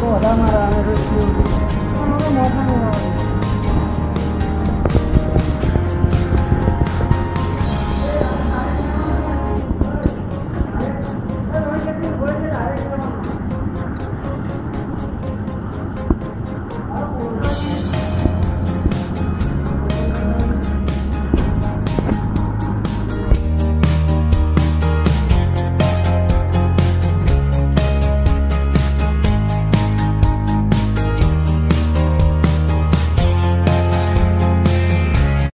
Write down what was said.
给我当妈的